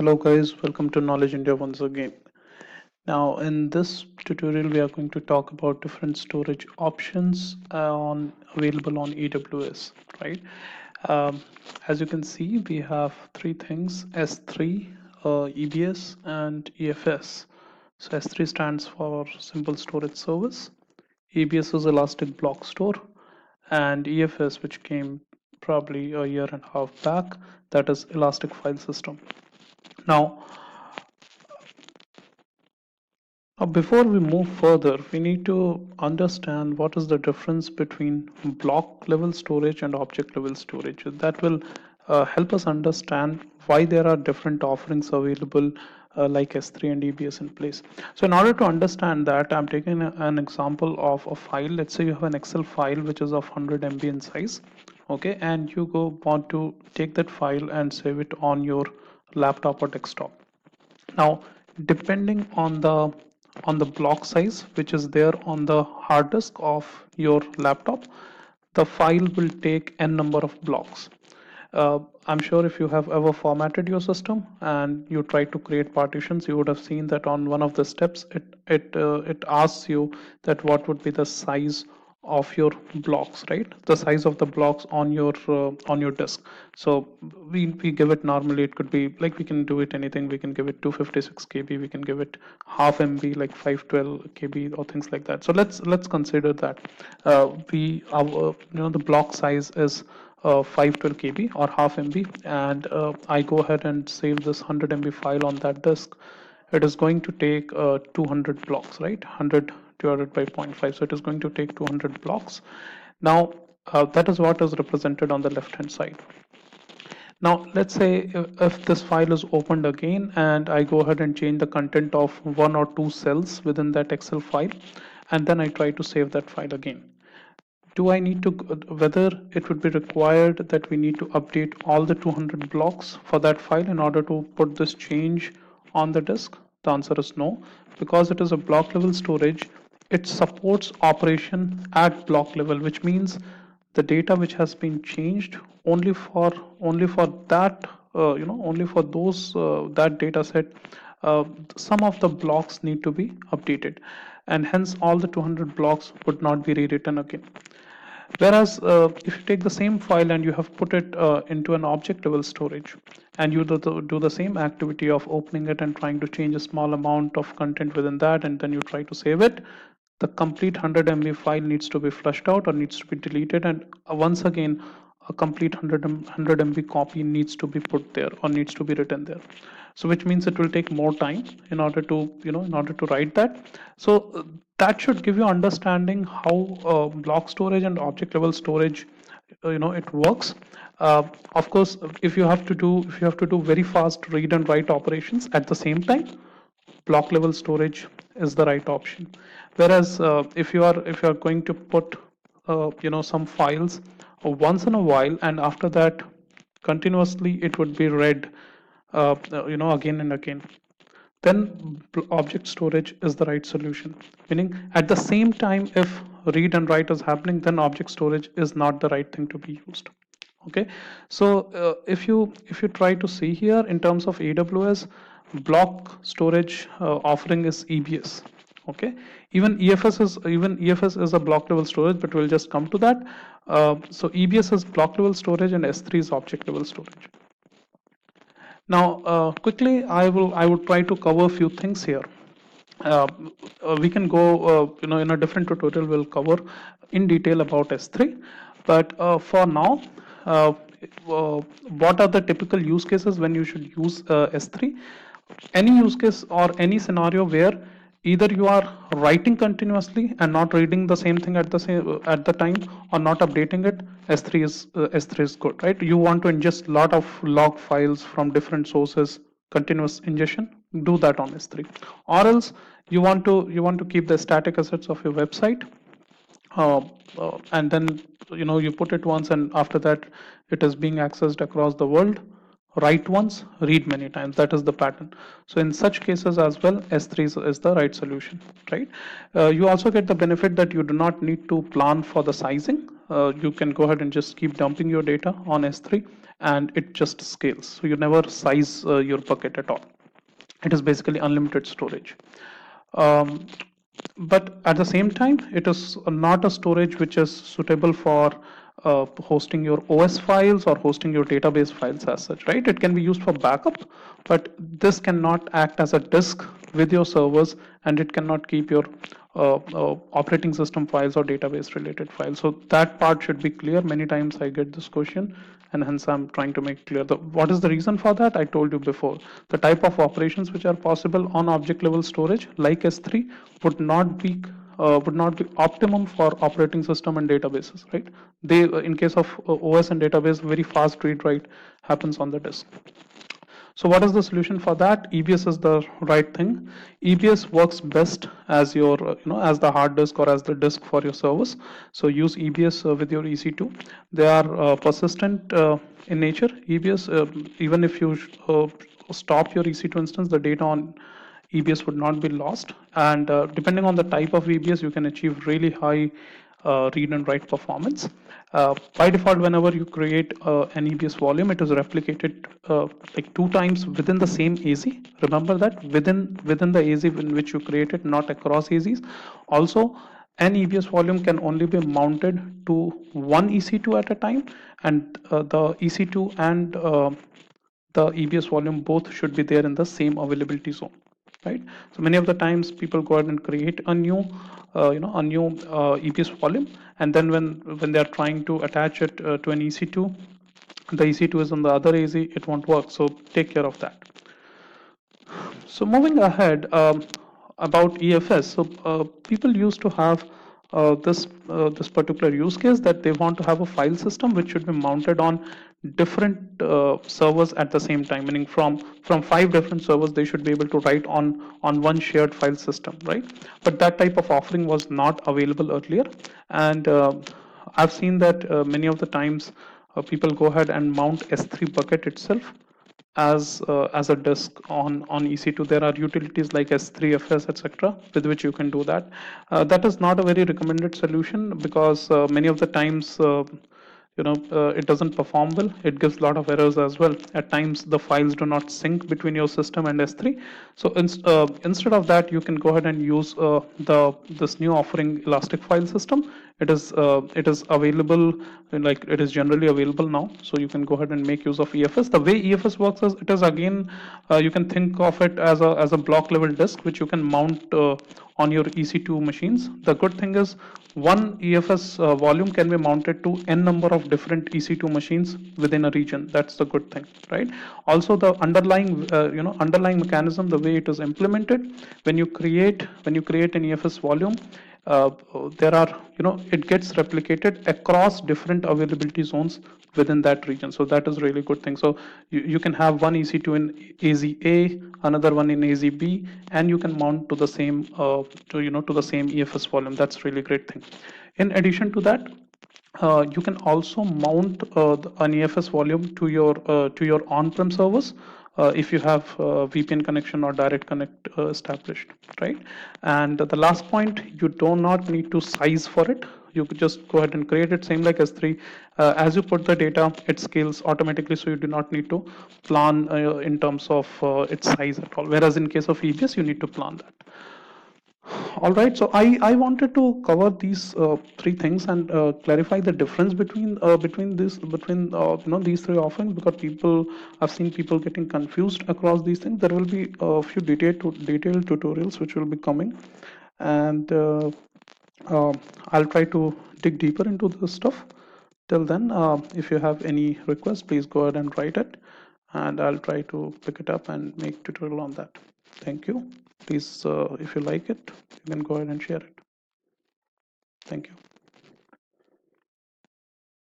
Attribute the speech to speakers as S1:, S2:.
S1: Hello guys, welcome to Knowledge India once again. Now in this tutorial we are going to talk about different storage options uh, on available on AWS, right? Um, as you can see we have three things S3, uh, EBS and EFS. So S3 stands for Simple Storage Service, EBS is Elastic Block Store and EFS which came probably a year and a half back that is Elastic File System now before we move further we need to understand what is the difference between block level storage and object level storage that will uh, help us understand why there are different offerings available uh, like S3 and EBS in place. So in order to understand that, I'm taking a, an example of a file. Let's say you have an Excel file which is of 100 MB in size, okay, and you go want to take that file and save it on your laptop or desktop. Now depending on the on the block size which is there on the hard disk of your laptop the file will take n number of blocks. Uh, I'm sure if you have ever formatted your system and you try to create partitions you would have seen that on one of the steps it it uh, it asks you that what would be the size of your blocks right? The size of the blocks on your uh, on your disk. So we, we give it normally it could be like we can do it anything. We can give it 256 kb we can give it half mb like 512 kb or things like that. So let's let's consider that. Uh, we our you know the block size is uh, 512 kb or half mb and uh, i go ahead and save this 100 mb file on that disk. It is going to take uh, 200 blocks right? 100 divided by 0.5 so it is going to take 200 blocks. Now uh, that is what is represented on the left hand side. Now let's say if, if, this file is opened again and I go ahead and change the content of one or two cells within that Excel file and then I try to save that file again. Do I need to whether it would be required that we need to update all the 200 blocks for that file in order to put this change on the disk? The answer is no because it is a block level storage it supports operation at block level which means the data which has been changed only for only for that uh, you know only for those uh, that data set uh, some of the blocks need to be updated. And hence all the 200 blocks would not be rewritten again. Whereas uh, if you take the same file and you have put it uh, into an object level storage and you do the, do the same activity of opening it and trying to change a small amount of content within that and then you try to save it the complete 100 MB file needs to be flushed out or needs to be deleted and uh, once again a complete 100, 100 MB copy needs to be put there or needs to be written there. So which means it will take more time in order to you know in order to write that. So uh, that should give you understanding how uh, block storage and object level storage uh, you know it works. Uh, of course if you have to do if you have to do very fast read and write operations at the same time block level storage is the right option. Whereas uh, if you are if you are going to put uh, you know some files once in a while and after that continuously it would be read uh, you know again and again then object storage is the right solution. Meaning at the same time if read and write is happening then object storage is not the right thing to be used. Okay? So uh, if you if you try to see here in terms of aws block storage uh, offering is EBS okay? Even EFS is even EFS is a block level storage but we'll just come to that. Uh, so EBS is block level storage and S3 is object level storage. Now uh, quickly I will I will try to cover a few things here. Uh, uh we can go uh, you know in a different tutorial we'll cover in detail about S3 but for now what are the typical use cases when you should use S3 any use case or any scenario where either you are writing continuously and not reading the same thing at the same at the time or not updating it s3 is uh, s3 is good right? You want to ingest a lot of log files from different sources continuous ingestion do that on s3 or else you want to you want to keep the static assets of your website uh, uh, and then you know you put it once and after that it is being accessed across the world write once read many times. That is the pattern. So in such cases as well s3 is, the right solution right? Uh, you also get the benefit that you do not need to plan for the sizing. Uh, you can go ahead and just keep dumping your data on s3 and it just scales. So you never size uh, your bucket at all. It is basically unlimited storage. Um, but at the same time it is not a storage which is suitable for uh, hosting your OS files or hosting your database files as such, right? It can be used for backup, but this cannot act as a disk with your servers and it cannot keep your uh, uh, operating system files or database related files. So that part should be clear. Many times I get this question and hence I'm trying to make clear the what is the reason for that I told you before the type of operations which are possible on object level storage like S3 would not be uh, would not be optimum for operating system and databases right they in case of uh, OS and database very fast read write happens on the disk so what is the solution for that? EBS is the right thing. EBS works best as your, you know, as the hard disk or as the disk for your service. So use EBS uh, with your EC2. They are uh, persistent uh, in nature. EBS, uh, even if you uh, stop your EC2 instance, the data on EBS would not be lost. And uh, depending on the type of EBS, you can achieve really high uh, read and write performance. Uh, by default, whenever you create uh, an EBS volume, it is replicated uh, like two times within the same AZ. Remember that within within the AZ in which you created, not across AZs. Also, an EBS volume can only be mounted to one EC2 at a time, and uh, the EC2 and the EBS volume both should be there in the same availability zone right? So many of the times people go ahead and create a new uh, you know a new uh, EBS volume. And then when when they are trying to attach it uh, to an EC2 the EC2 is on the other AZ it won't work. So take care of that. So moving ahead um, about EFS so uh, people used to have uh, this uh, this particular use case that they want to have a file system which should be mounted on different uh, servers at the same time meaning from from five different servers they should be able to write on on one shared file system right? But that type of offering was not available earlier. And uh, i've seen that uh, many of the times uh, people go ahead and mount s3 bucket itself as uh, as a disk on on ec2 there are utilities like s3fs etc with which you can do that. Uh, that is not a very recommended solution because many of the times you know uh, it doesn't perform well. It gives a lot of errors as well. At times the files do not sync between your system and s3 so in, uh, instead of that you can go ahead and use uh, the this new offering elastic file system it is uh, it is available like it is generally available now. So you can go ahead and make use of efs the way efs works is it is again uh, you can think of it as a as a block level disk which you can mount uh, on your ec2 machines. The good thing is one efs uh, volume can be mounted to n number of different ec2 machines within a region. That's the good thing right? Also the underlying uh, you know underlying mechanism the way it is implemented when you create when you create an efs volume uh, there are you know it gets replicated across different availability zones within that region. So that is really good thing. So you, you can have one ec2 in az a another one in az b and you can mount to the same uh, to you know to the same efs volume. That's really great thing. In addition to that uh, you can also mount uh, an EFS volume to your uh, to your on-prem servers if you have VPN connection or direct connect uh, established, right? And the last point, you do not need to size for it. You could just go ahead and create it, same like S3. Uh, as you put the data, it scales automatically, so you do not need to plan in terms of its size at all. Whereas in case of EBS, you need to plan that all right so i i wanted to cover these uh, three things and uh, clarify the difference between uh, between this between uh, you know these three offerings because people i've seen people getting confused across these things. There will be a few detailed detailed tutorials which will be coming. And uh, um, i'll try to dig deeper into this stuff. Till then uh, if you have any requests please go ahead and write it. And i'll try to pick it up and make tutorial on that. Thank you please uh, if you like it you can go ahead and share it. Thank you